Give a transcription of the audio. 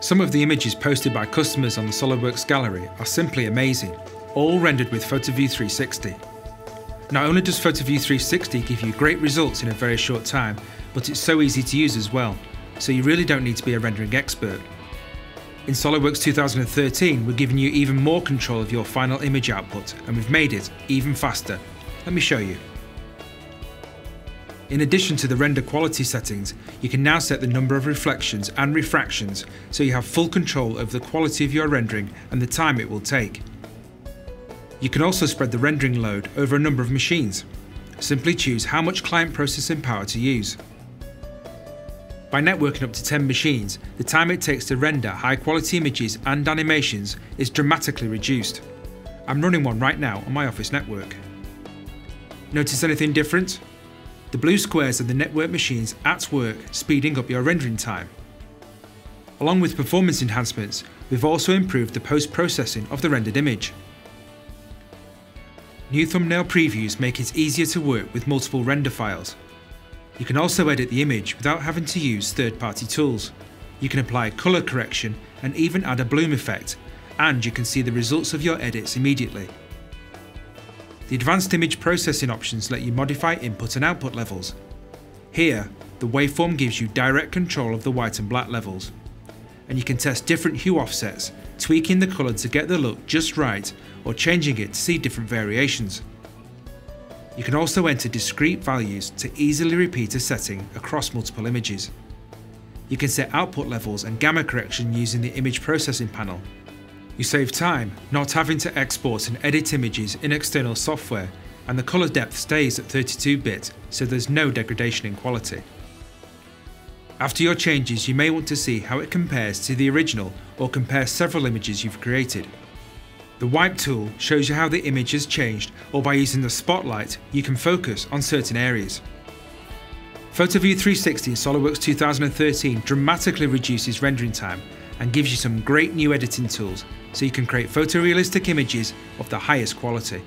Some of the images posted by customers on the SOLIDWORKS gallery are simply amazing, all rendered with PhotoView 360. Not only does PhotoView 360 give you great results in a very short time, but it's so easy to use as well, so you really don't need to be a rendering expert. In SOLIDWORKS 2013, we're giving you even more control of your final image output, and we've made it even faster. Let me show you. In addition to the render quality settings, you can now set the number of reflections and refractions so you have full control over the quality of your rendering and the time it will take. You can also spread the rendering load over a number of machines. Simply choose how much client processing power to use. By networking up to 10 machines, the time it takes to render high quality images and animations is dramatically reduced. I'm running one right now on my office network. Notice anything different? The blue squares are the network machines at work speeding up your rendering time. Along with performance enhancements, we've also improved the post-processing of the rendered image. New thumbnail previews make it easier to work with multiple render files. You can also edit the image without having to use third-party tools. You can apply colour correction and even add a bloom effect, and you can see the results of your edits immediately. The advanced image processing options let you modify input and output levels. Here, the waveform gives you direct control of the white and black levels. And you can test different hue offsets, tweaking the colour to get the look just right or changing it to see different variations. You can also enter discrete values to easily repeat a setting across multiple images. You can set output levels and gamma correction using the image processing panel. You save time not having to export and edit images in external software and the colour depth stays at 32-bit so there's no degradation in quality. After your changes you may want to see how it compares to the original or compare several images you've created. The wipe tool shows you how the image has changed or by using the spotlight you can focus on certain areas. PhotoView 360 in SOLIDWORKS 2013 dramatically reduces rendering time and gives you some great new editing tools so you can create photorealistic images of the highest quality.